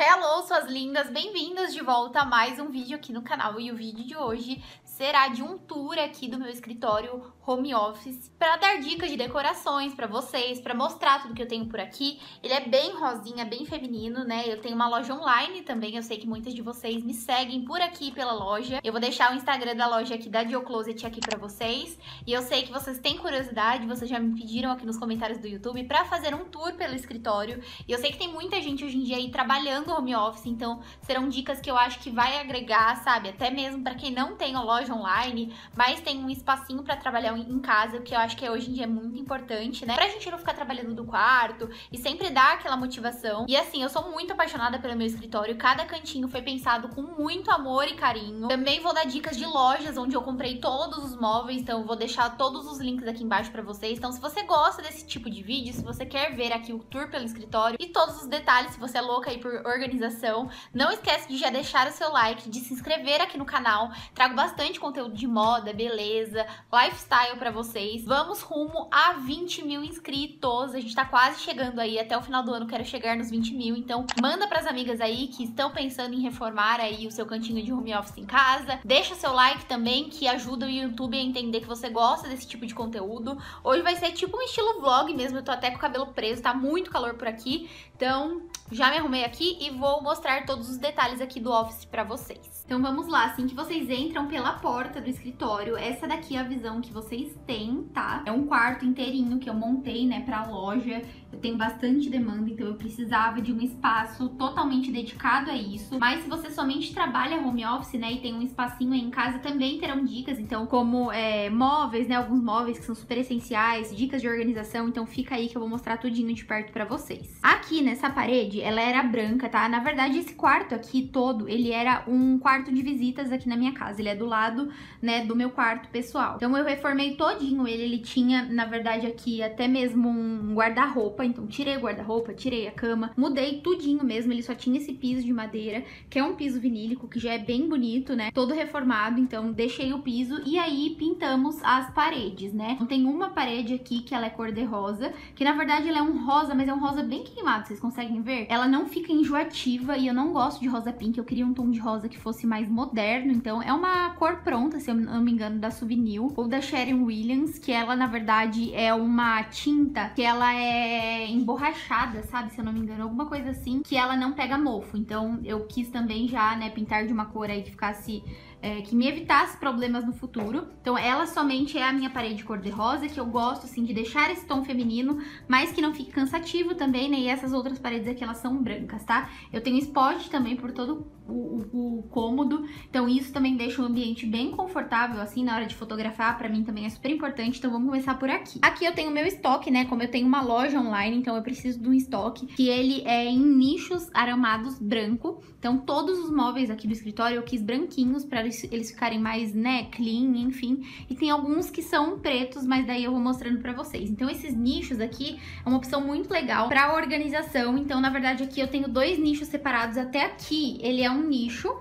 Hello, suas lindas! Bem-vindas de volta a mais um vídeo aqui no canal. E o vídeo de hoje será de um tour aqui do meu escritório home office para dar dicas de decorações para vocês, para mostrar tudo que eu tenho por aqui. Ele é bem rosinha, bem feminino, né? Eu tenho uma loja online também, eu sei que muitas de vocês me seguem por aqui pela loja. Eu vou deixar o Instagram da loja aqui da Dio Closet aqui para vocês. E eu sei que vocês têm curiosidade, vocês já me pediram aqui nos comentários do YouTube para fazer um tour pelo escritório. E eu sei que tem muita gente hoje em dia aí trabalhando home office, então serão dicas que eu acho que vai agregar, sabe? Até mesmo para quem não tem loja online, mas tem um espacinho para trabalhar em casa, que eu acho que hoje em dia é muito importante, né? Pra gente não ficar trabalhando do quarto e sempre dar aquela motivação. E assim, eu sou muito apaixonada pelo meu escritório, cada cantinho foi pensado com muito amor e carinho. Também vou dar dicas de lojas onde eu comprei todos os móveis, então vou deixar todos os links aqui embaixo para vocês. Então, se você gosta desse tipo de vídeo, se você quer ver aqui o tour pelo escritório e todos os detalhes, se você é louca aí por organização, não esquece de já deixar o seu like, de se inscrever aqui no canal. Trago bastante conteúdo de moda, beleza, lifestyle para vocês. Vamos rumo a 20 mil inscritos. A gente tá quase chegando aí, até o final do ano quero chegar nos 20 mil. Então, manda pras amigas aí que estão pensando em reformar aí o seu cantinho de home office em casa. Deixa seu like também, que ajuda o YouTube a entender que você gosta desse tipo de conteúdo. Hoje vai ser tipo um estilo vlog mesmo, eu tô até com o cabelo preso, tá muito calor por aqui. Então, já me arrumei aqui e vou mostrar todos os detalhes aqui do office pra vocês. Então vamos lá, assim que vocês entram pela porta do escritório, essa daqui é a visão que vocês têm, tá? É um quarto inteirinho que eu montei, né, pra loja. Eu tenho bastante demanda, então eu precisava de um espaço totalmente dedicado a isso. Mas se você somente trabalha home office, né, e tem um espacinho aí em casa, também terão dicas, então, como é, móveis, né, alguns móveis que são super essenciais, dicas de organização, então fica aí que eu vou mostrar tudinho de perto pra vocês. Aqui nessa parede, ela era branca, tá? Na verdade, esse quarto aqui todo, ele era um quarto de visitas aqui na minha casa. Ele é do lado, né, do meu quarto pessoal. Então eu reformei todinho ele. Ele tinha, na verdade, aqui até mesmo um guarda-roupa. Então tirei o guarda-roupa, tirei a cama, mudei tudinho mesmo. Ele só tinha esse piso de madeira, que é um piso vinílico, que já é bem bonito, né? Todo reformado, então deixei o piso e aí pintamos as paredes, né? Então, tem uma parede aqui que ela é cor de rosa, que na verdade ela é um rosa, mas é um rosa bem queimado, vocês conseguem ver? Ela não fica enjoativa e eu não gosto de rosa pink, eu queria um tom de rosa que fosse mais moderno, então é uma cor pronta, se eu não me engano, da Souvenir ou da Sharon Williams, que ela na verdade é uma tinta que ela é emborrachada, sabe? Se eu não me engano, alguma coisa assim, que ela não pega mofo. Então eu quis também já, né, pintar de uma cor aí que ficasse é, que me evitasse problemas no futuro. Então ela somente é a minha parede cor-de-rosa, que eu gosto assim de deixar esse tom feminino, mas que não fique cansativo também, né? E essas outras paredes aqui elas são brancas, tá? Eu tenho spot também por todo o, o, o, cômodo, então isso também deixa o ambiente bem confortável assim na hora de fotografar, pra mim também é super importante, então vamos começar por aqui. Aqui eu tenho meu estoque, né? Como eu tenho uma loja online, então eu preciso de um estoque que ele é em nichos aramados branco. Então todos os móveis aqui do escritório eu quis branquinhos para eles, eles ficarem mais, né, clean, enfim. E tem alguns que são pretos, mas daí eu vou mostrando pra vocês. Então esses nichos aqui é uma opção muito legal pra organização. Então, na verdade, aqui eu tenho dois nichos separados. Até aqui, ele é um nicho,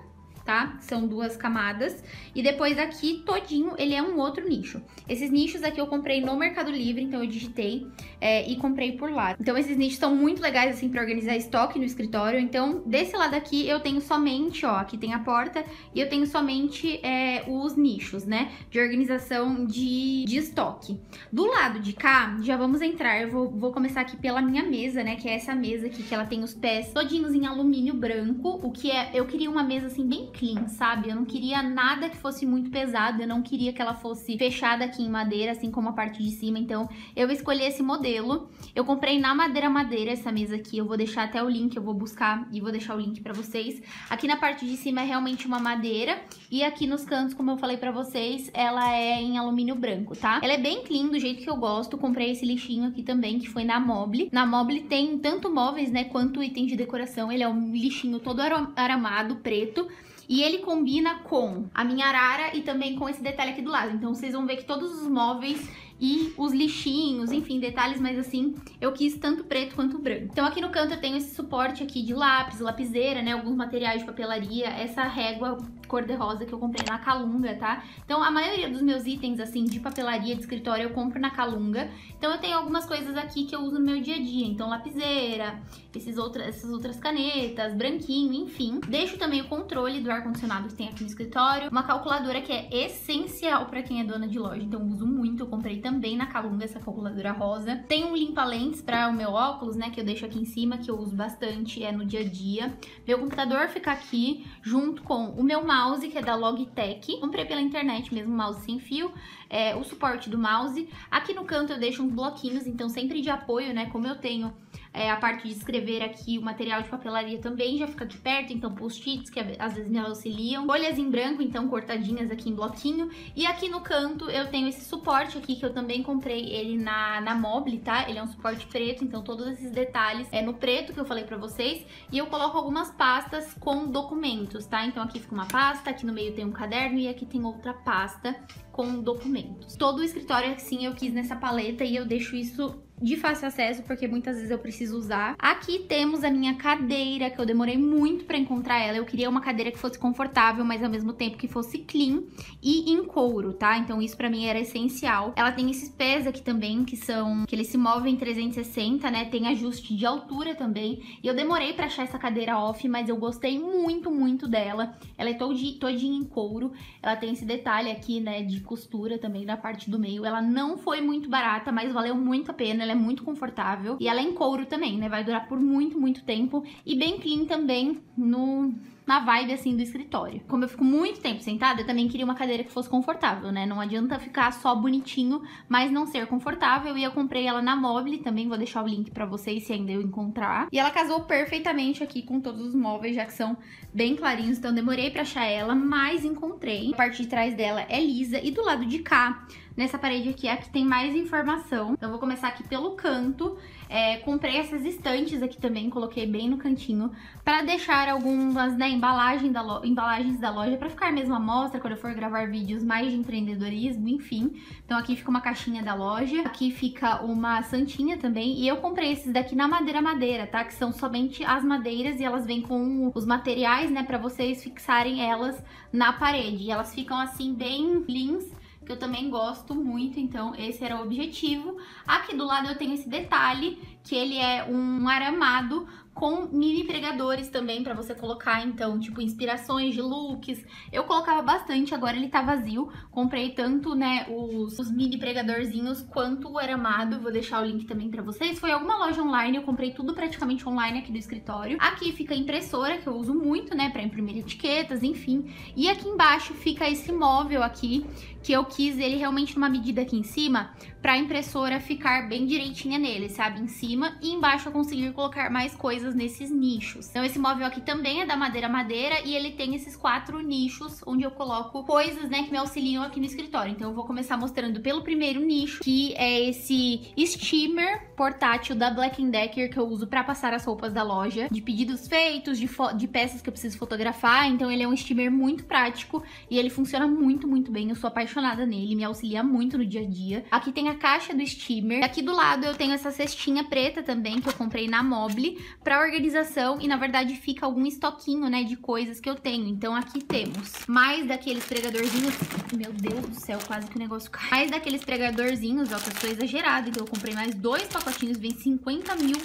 tá? São duas camadas. E depois aqui, todinho, ele é um outro nicho. Esses nichos aqui eu comprei no Mercado Livre, então eu digitei é, e comprei por lá. Então esses nichos são muito legais, assim, pra organizar estoque no escritório. Então, desse lado aqui, eu tenho somente, ó, aqui tem a porta, e eu tenho somente é, os nichos, né? De organização de, de estoque. Do lado de cá, já vamos entrar, eu vou, vou começar aqui pela minha mesa, né? Que é essa mesa aqui, que ela tem os pés todinhos em alumínio branco, o que é... Eu queria uma mesa, assim, bem clean, sabe? Eu não queria nada que fosse muito pesado, eu não queria que ela fosse fechada aqui em madeira, assim como a parte de cima, então eu escolhi esse modelo. Eu comprei na Madeira Madeira essa mesa aqui, eu vou deixar até o link, eu vou buscar e vou deixar o link pra vocês. Aqui na parte de cima é realmente uma madeira e aqui nos cantos, como eu falei pra vocês, ela é em alumínio branco, tá? Ela é bem clean, do jeito que eu gosto, comprei esse lixinho aqui também, que foi na Mobile. Na Mobile tem tanto móveis, né, quanto itens de decoração, ele é um lixinho todo aramado, preto, e ele combina com a minha arara e também com esse detalhe aqui do lado. Então vocês vão ver que todos os móveis e os lixinhos, enfim, detalhes, mas assim, eu quis tanto preto quanto branco. Então aqui no canto eu tenho esse suporte aqui de lápis, lapiseira, né, alguns materiais de papelaria, essa régua cor-de-rosa que eu comprei na Calunga, tá? Então a maioria dos meus itens, assim, de papelaria de escritório eu compro na Calunga. Então eu tenho algumas coisas aqui que eu uso no meu dia a dia, então lapiseira, esses outra, essas outras canetas, branquinho, enfim. Deixo também o controle do ar-condicionado que tem aqui no escritório, uma calculadora que é essencial para quem é dona de loja, então uso muito, eu comprei também na Calunga essa calculadora rosa. Tem um limpa-lentes para o meu óculos, né, que eu deixo aqui em cima, que eu uso bastante, é no dia a dia. Meu computador fica aqui, junto com o meu mouse, que é da Logitech. Comprei pela internet mesmo, mouse sem fio, é, o suporte do mouse. Aqui no canto eu deixo uns bloquinhos, então sempre de apoio, né, como eu tenho é, a parte de escrever aqui, o material de papelaria também já fica aqui perto, então post-its que às vezes me auxiliam. Folhas em branco, então cortadinhas aqui em bloquinho. E aqui no canto eu tenho esse suporte aqui que eu também comprei ele na, na Mobile, tá? Ele é um suporte preto, então todos esses detalhes é no preto que eu falei pra vocês. E eu coloco algumas pastas com documentos, tá? Então aqui fica uma pasta, aqui no meio tem um caderno e aqui tem outra pasta com documentos. Todo o escritório assim eu quis nessa paleta e eu deixo isso de fácil acesso, porque muitas vezes eu preciso usar. Aqui temos a minha cadeira, que eu demorei muito para encontrar ela. Eu queria uma cadeira que fosse confortável, mas ao mesmo tempo que fosse clean e em couro, tá? Então isso para mim era essencial. Ela tem esses pés aqui também, que são que eles se movem 360, né? Tem ajuste de altura também. E eu demorei para achar essa cadeira off, mas eu gostei muito, muito dela. Ela é todinha, todinha em couro. Ela tem esse detalhe aqui, né, de costura também na parte do meio. Ela não foi muito barata, mas valeu muito a pena ela é muito confortável e ela é em couro também, né? Vai durar por muito, muito tempo e bem clean também no na vibe assim do escritório. Como eu fico muito tempo sentada, eu também queria uma cadeira que fosse confortável, né? Não adianta ficar só bonitinho, mas não ser confortável. E eu comprei ela na Mobile, também vou deixar o link para vocês se ainda eu encontrar. E ela casou perfeitamente aqui com todos os móveis, já que são bem clarinhos, então demorei para achar ela, mas encontrei. A parte de trás dela é lisa e do lado de cá Nessa parede aqui é que tem mais informação. Então, eu vou começar aqui pelo canto. É, comprei essas estantes aqui também, coloquei bem no cantinho, para deixar algumas né, embalagem da embalagens da loja, para ficar mesmo à mostra quando eu for gravar vídeos mais de empreendedorismo, enfim. Então aqui fica uma caixinha da loja, aqui fica uma santinha também, e eu comprei esses daqui na Madeira Madeira, tá? Que são somente as madeiras e elas vêm com os materiais, né, para vocês fixarem elas na parede. E elas ficam assim bem cleans que eu também gosto muito, então esse era o objetivo. Aqui do lado eu tenho esse detalhe, que ele é um aramado com mini pregadores também para você colocar, então, tipo, inspirações de looks. Eu colocava bastante, agora ele tá vazio. Comprei tanto, né, os, os mini pregadorzinhos quanto o aramado. Vou deixar o link também para vocês. Foi alguma loja online, eu comprei tudo praticamente online aqui do escritório. Aqui fica a impressora, que eu uso muito, né, para imprimir etiquetas, enfim. E aqui embaixo fica esse móvel aqui, que eu quis ele realmente numa medida aqui em cima, pra impressora ficar bem direitinha nele, sabe? Em cima e embaixo eu conseguir colocar mais coisas nesses nichos. Então esse móvel aqui também é da madeira madeira e ele tem esses quatro nichos onde eu coloco coisas, né, que me auxiliam aqui no escritório. Então eu vou começar mostrando pelo primeiro nicho, que é esse steamer portátil da Black Decker que eu uso para passar as roupas da loja, de pedidos feitos, de, de peças que eu preciso fotografar. Então ele é um steamer muito prático e ele funciona muito, muito bem. Eu sou apaixonada nele, me auxilia muito no dia a dia. Aqui tem a caixa do steamer. Aqui do lado eu tenho essa cestinha preta também que eu comprei na Mobile para organização e na verdade fica algum estoquinho, né, de coisas que eu tenho. Então aqui temos mais daqueles pregadorzinhos. Meu Deus do céu, quase que o negócio cai. Mais daqueles pregadorzinhos, ó, que eu sou exagerada. Então eu comprei mais dois pacotinhos, vem 50 mil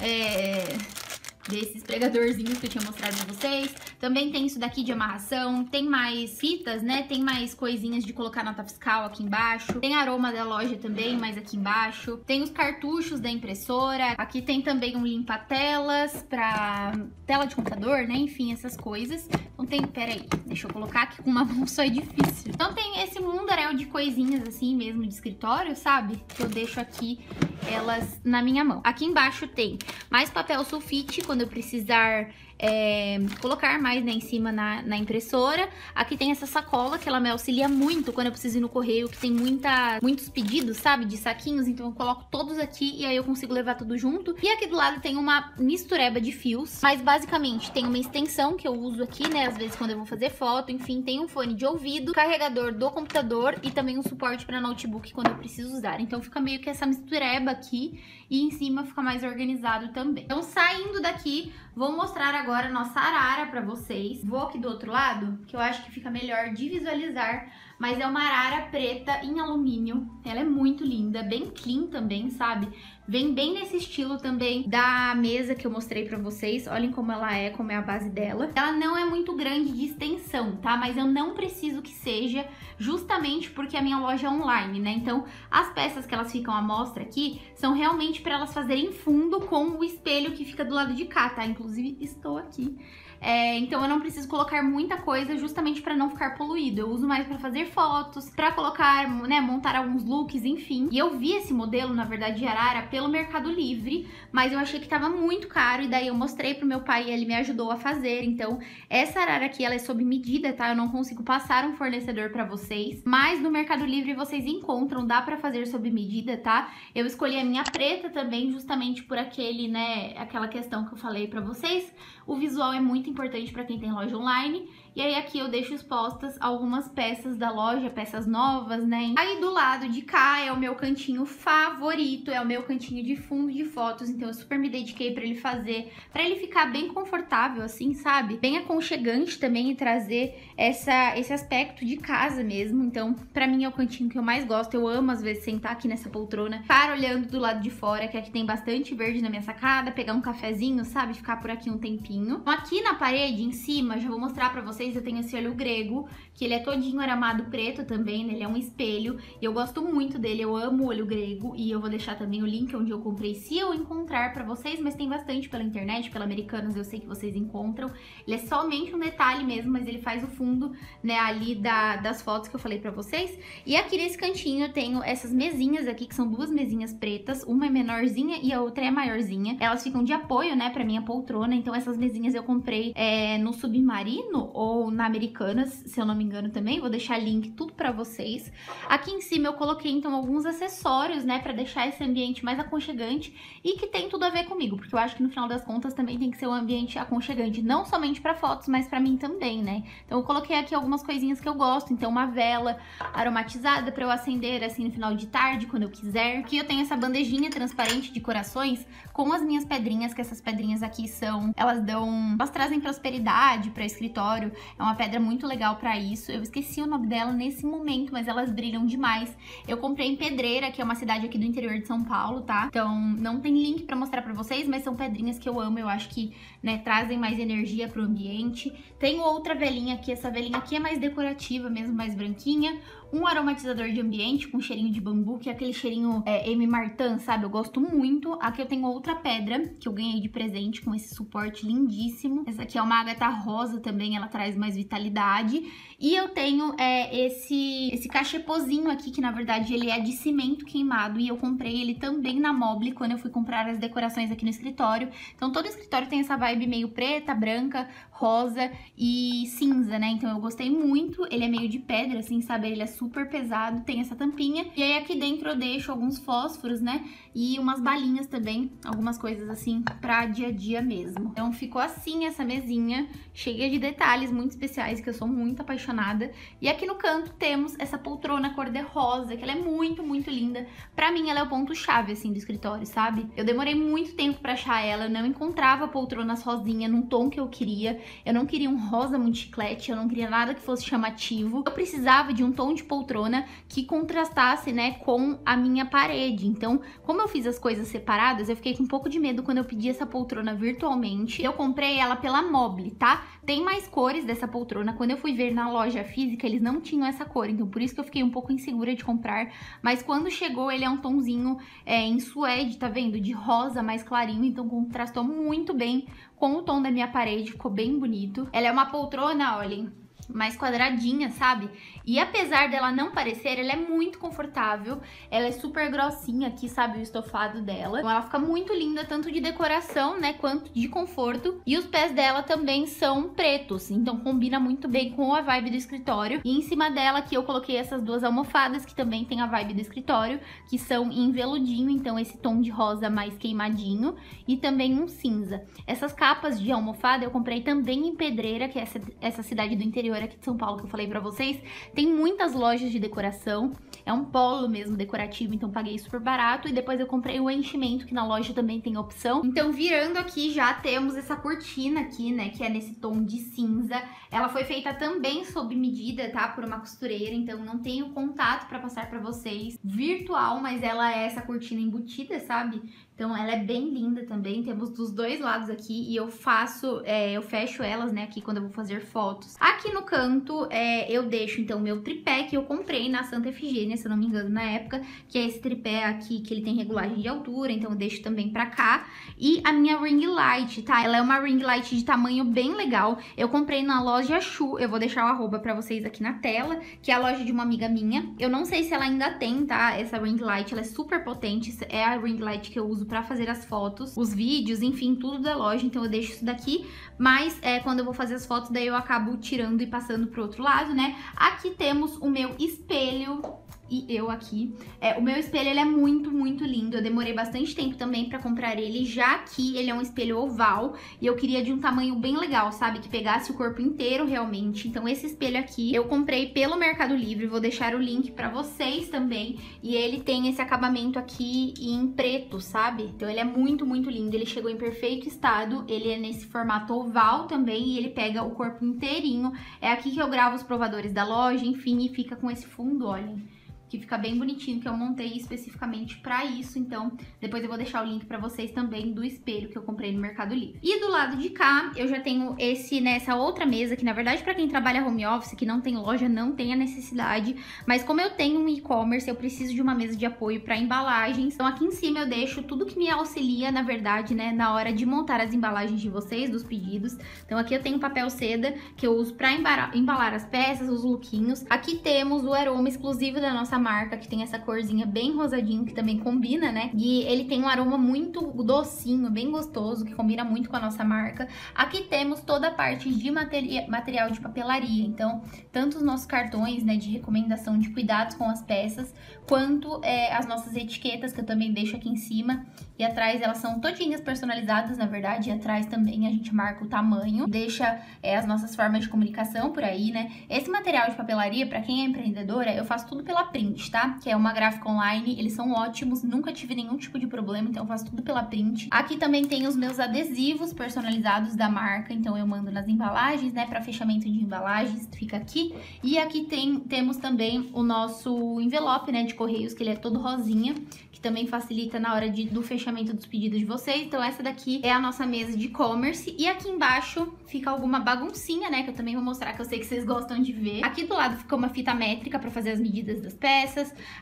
é, desses pregadorzinhos que eu tinha mostrado pra vocês. Também tem isso daqui de amarração, tem mais fitas, né? Tem mais coisinhas de colocar nota fiscal aqui embaixo. Tem aroma da loja também, mais aqui embaixo. Tem os cartuchos da impressora. Aqui tem também um limpa-telas pra tela de computador, né? Enfim, essas coisas. Então tem, peraí, deixa eu colocar aqui com uma mão só é difícil. Então tem esse mundaréu de coisinhas assim mesmo de escritório, sabe? Que eu deixo aqui elas na minha mão. Aqui embaixo tem mais papel sulfite, quando eu precisar é, colocar mais né, em cima na, na, impressora. Aqui tem essa sacola que ela me auxilia muito quando eu preciso ir no correio, que tem muita, muitos pedidos, sabe, de saquinhos. Então eu coloco todos aqui e aí eu consigo levar tudo junto. E aqui do lado tem uma mistureba de fios, mas basicamente tem uma extensão que eu uso aqui, né, às vezes quando eu vou fazer foto. Enfim, tem um fone de ouvido, carregador do computador e também um suporte para notebook quando eu preciso usar. Então fica meio que essa mistureba aqui e em cima fica mais organizado também. Então saindo daqui, vou mostrar agora agora nossa arara para vocês. Vou aqui do outro lado, que eu acho que fica melhor de visualizar, mas é uma arara preta em alumínio. Ela é muito linda, bem clean também, sabe? Vem bem nesse estilo também da mesa que eu mostrei pra vocês. Olhem como ela é, como é a base dela. Ela não é muito grande de extensão, tá? Mas eu não preciso que seja justamente porque a minha loja é online, né? Então, as peças que elas ficam à mostra aqui são realmente para elas fazerem fundo com o espelho que fica do lado de cá, tá? Inclusive, estou aqui é, então eu não preciso colocar muita coisa justamente para não ficar poluído. Eu uso mais para fazer fotos, para colocar, né, montar alguns looks, enfim. E eu vi esse modelo, na verdade, de arara pelo Mercado Livre, mas eu achei que tava muito caro e daí eu mostrei pro meu pai e ele me ajudou a fazer. Então, essa arara aqui, ela é sob medida, tá? Eu não consigo passar um fornecedor para vocês, mas no Mercado Livre vocês encontram, dá para fazer sob medida, tá? Eu escolhi a minha preta também, justamente por aquele, né, aquela questão que eu falei para vocês. O visual é muito importante para quem tem loja online e aí aqui eu deixo expostas algumas peças da loja, peças novas, né? Aí do lado de cá é o meu cantinho favorito, é o meu cantinho de fundo de fotos, então eu super me dediquei para ele fazer, para ele ficar bem confortável assim, sabe? Bem aconchegante também e trazer essa esse aspecto de casa mesmo. Então, para mim é o cantinho que eu mais gosto. Eu amo às vezes sentar aqui nessa poltrona, ficar olhando do lado de fora, que aqui tem bastante verde na minha sacada, pegar um cafezinho, sabe? Ficar por aqui um tempinho. Então, aqui na parede em cima, já vou mostrar para vocês vocês, eu tenho esse olho grego, que ele é todinho aramado preto também, né? Ele é um espelho. E eu gosto muito dele, eu amo o olho grego. E eu vou deixar também o link onde eu comprei, se eu encontrar pra vocês. Mas tem bastante pela internet, pela Americanas, eu sei que vocês encontram. Ele é somente um detalhe mesmo, mas ele faz o fundo, né, ali da, das fotos que eu falei pra vocês. E aqui nesse cantinho eu tenho essas mesinhas aqui, que são duas mesinhas pretas. Uma é menorzinha e a outra é maiorzinha. Elas ficam de apoio, né, pra minha poltrona. Então essas mesinhas eu comprei é, no Submarino ou ou na Americanas, se eu não me engano também. Vou deixar link tudo para vocês. Aqui em cima eu coloquei então alguns acessórios, né, para deixar esse ambiente mais aconchegante e que tem tudo a ver comigo, porque eu acho que no final das contas também tem que ser um ambiente aconchegante, não somente para fotos, mas para mim também, né? Então eu coloquei aqui algumas coisinhas que eu gosto, então uma vela aromatizada para eu acender assim no final de tarde, quando eu quiser. Aqui eu tenho essa bandejinha transparente de corações com as minhas pedrinhas, que essas pedrinhas aqui são, elas dão, elas trazem prosperidade para escritório. É uma pedra muito legal para isso. Eu esqueci o nome dela nesse momento, mas elas brilham demais. Eu comprei em Pedreira, que é uma cidade aqui do interior de São Paulo, tá? Então, não tem link para mostrar para vocês, mas são pedrinhas que eu amo. Eu acho que, né, trazem mais energia pro ambiente. Tenho outra velinha aqui, essa velinha aqui é mais decorativa mesmo, mais branquinha um aromatizador de ambiente com cheirinho de bambu, que é aquele cheirinho é, M. Martin, sabe? Eu gosto muito. Aqui eu tenho outra pedra que eu ganhei de presente com esse suporte lindíssimo. Essa aqui é uma ágata rosa também, ela traz mais vitalidade. E eu tenho é, esse, esse cachepozinho aqui, que na verdade ele é de cimento queimado. E eu comprei ele também na Mobile quando eu fui comprar as decorações aqui no escritório. Então todo escritório tem essa vibe meio preta, branca, rosa e cinza, né? Então eu gostei muito. Ele é meio de pedra, assim, sabe? Ele é super pesado, tem essa tampinha. E aí aqui dentro eu deixo alguns fósforos, né? E umas balinhas também, algumas coisas assim pra dia a dia mesmo. Então ficou assim essa mesinha, cheia de detalhes muito especiais que eu sou muito apaixonada. E aqui no canto temos essa poltrona cor-de-rosa, que ela é muito, muito linda. Pra mim ela é o ponto-chave, assim, do escritório, sabe? Eu demorei muito tempo pra achar ela, eu não encontrava poltronas rosinha num tom que eu queria. Eu não queria um rosa muito chiclete, eu não queria nada que fosse chamativo. Eu precisava de um tom de poltrona que contrastasse, né, com a minha parede. Então, como eu fiz as coisas separadas, eu fiquei com um pouco de medo quando eu pedi essa poltrona virtualmente. Eu comprei ela pela Mobile, tá? Tem mais cores dessa poltrona. Quando eu fui ver na loja física, eles não tinham essa cor, então por isso que eu fiquei um pouco insegura de comprar. Mas quando chegou, ele é um tomzinho é, em suede, tá vendo? De rosa mais clarinho, então contrastou muito bem com o tom da minha parede, ficou bem bonito. Ela é uma poltrona, olhem, mais quadradinha, sabe? E apesar dela não parecer, ela é muito confortável. Ela é super grossinha aqui, sabe? O estofado dela. Então ela fica muito linda, tanto de decoração, né? Quanto de conforto. E os pés dela também são pretos. Então combina muito bem com a vibe do escritório. E em cima dela aqui eu coloquei essas duas almofadas, que também tem a vibe do escritório. Que são em veludinho, então esse tom de rosa mais queimadinho. E também um cinza. Essas capas de almofada eu comprei também em Pedreira, que é essa, essa cidade do interior aqui de São Paulo que eu falei pra vocês, tem muitas lojas de decoração. É um polo mesmo decorativo, então paguei super barato. E depois eu comprei o enchimento, que na loja também tem opção. Então, virando aqui, já temos essa cortina aqui, né? Que é nesse tom de cinza. Ela foi feita também sob medida, tá? Por uma costureira, então não tenho contato pra passar pra vocês. Virtual, mas ela é essa cortina embutida, sabe? Então ela é bem linda também, temos dos dois lados aqui e eu faço, é, eu fecho elas, né, aqui quando eu vou fazer fotos. Aqui no canto é, eu deixo então meu tripé que eu comprei na Santa Efigênia, se eu não me engano, na época, que é esse tripé aqui que ele tem regulagem de altura, então eu deixo também pra cá. E a minha ring light, tá? Ela é uma ring light de tamanho bem legal, eu comprei na loja Chu, eu vou deixar o arroba pra vocês aqui na tela, que é a loja de uma amiga minha. Eu não sei se ela ainda tem, tá? Essa ring light, ela é super potente, é a ring light que eu uso para fazer as fotos, os vídeos, enfim, tudo da loja. Então eu deixo isso daqui, mas é, quando eu vou fazer as fotos, daí eu acabo tirando e passando pro outro lado, né? Aqui temos o meu espelho e eu aqui. É, o meu espelho, ele é muito, muito lindo. Eu demorei bastante tempo também pra comprar ele, já que ele é um espelho oval e eu queria de um tamanho bem legal, sabe? Que pegasse o corpo inteiro realmente. Então esse espelho aqui eu comprei pelo Mercado Livre, vou deixar o link pra vocês também. E ele tem esse acabamento aqui em preto, sabe? Então ele é muito, muito lindo. Ele chegou em perfeito estado, ele é nesse formato oval também e ele pega o corpo inteirinho. É aqui que eu gravo os provadores da loja, enfim, e fica com esse fundo, olhem que fica bem bonitinho, que eu montei especificamente pra isso. Então, depois eu vou deixar o link pra vocês também do espelho que eu comprei no Mercado Livre. E do lado de cá, eu já tenho esse nessa outra mesa, que na verdade pra quem trabalha home office, que não tem loja, não tem a necessidade. Mas como eu tenho um e-commerce, eu preciso de uma mesa de apoio pra embalagens. Então aqui em cima eu deixo tudo que me auxilia, na verdade, né, na hora de montar as embalagens de vocês, dos pedidos. Então aqui eu tenho papel seda, que eu uso pra embalar as peças, os lookinhos. Aqui temos o aroma exclusivo da nossa marca, que tem essa corzinha bem rosadinha, que também combina, né? E ele tem um aroma muito docinho, bem gostoso, que combina muito com a nossa marca. Aqui temos toda a parte de material de papelaria, então, tanto os nossos cartões, né, de recomendação de cuidados com as peças, quanto é, as nossas etiquetas, que eu também deixo aqui em cima. E atrás elas são todinhas personalizadas, na verdade, e atrás também a gente marca o tamanho, deixa é, as nossas formas de comunicação por aí, né? Esse material de papelaria, para quem é empreendedora, eu faço tudo pela print, tá? Que é uma gráfica online, eles são ótimos, nunca tive nenhum tipo de problema, então eu faço tudo pela print. Aqui também tem os meus adesivos personalizados da marca, então eu mando nas embalagens, né, para fechamento de embalagens, fica aqui. E aqui tem, temos também o nosso envelope, né, de correios, que ele é todo rosinha, que também facilita na hora de, do fechamento dos pedidos de vocês. Então essa daqui é a nossa mesa de e-commerce. E aqui embaixo fica alguma baguncinha, né? Que eu também vou mostrar, que eu sei que vocês gostam de ver. Aqui do lado fica uma fita métrica para fazer as medidas das peças.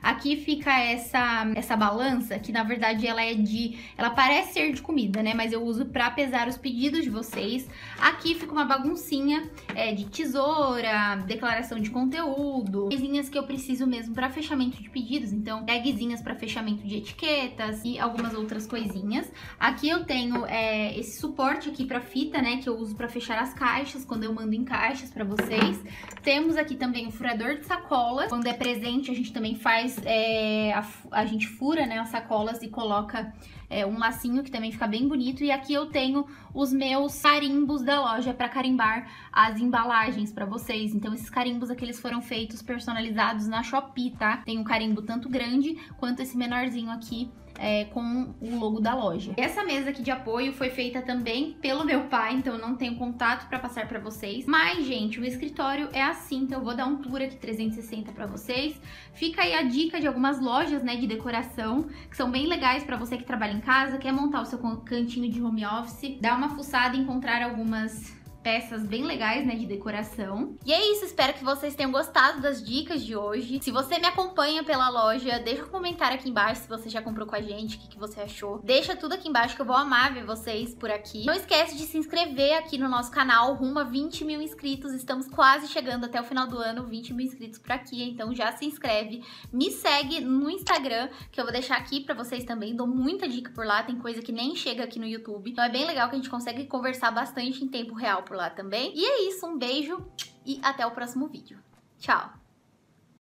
Aqui fica essa, essa balança, que na verdade ela é de... Ela parece ser de comida, né? Mas eu uso para pesar os pedidos de vocês. Aqui fica uma baguncinha é, de tesoura, declaração de conteúdo, coisinhas que eu preciso mesmo para fechamento de pedidos. Então, tagzinhas para fechamento de etiquetas e algumas outras coisinhas. Aqui eu tenho é, esse suporte aqui para fita, né, que eu uso para fechar as caixas, quando eu mando em caixas para vocês. Temos aqui também o furador de sacola. Quando é presente, a gente também faz, é, a, a gente fura, né, as sacolas e coloca é, um lacinho que também fica bem bonito. E aqui eu tenho os meus carimbos da loja para carimbar as embalagens para vocês. Então esses carimbos aqui eles foram feitos personalizados na Shopee, tá? Tem um carimbo tanto grande quanto esse menorzinho aqui é, com o logo da loja. Essa mesa aqui de apoio foi feita também pelo meu pai, então eu não tenho contato para passar para vocês. Mas, gente, o escritório é assim, então eu vou dar um tour aqui 360 para vocês. Fica aí a dica de algumas lojas, né, de decoração, que são bem legais para você que trabalha em casa, quer montar o seu cantinho de home office, dá uma fuçada e encontrar algumas peças bem legais, né, de decoração. E é isso, espero que vocês tenham gostado das dicas de hoje. Se você me acompanha pela loja, deixa um comentário aqui embaixo se você já comprou com a gente, o que, que você achou. Deixa tudo aqui embaixo que eu vou amar ver vocês por aqui. Não esquece de se inscrever aqui no nosso canal, rumo a 20 mil inscritos. Estamos quase chegando até o final do ano, 20 mil inscritos por aqui, então já se inscreve. Me segue no Instagram, que eu vou deixar aqui pra vocês também. Dou muita dica por lá, tem coisa que nem chega aqui no YouTube. Então é bem legal que a gente consegue conversar bastante em tempo real por lá também. E é isso, um beijo e até o próximo vídeo. Tchau!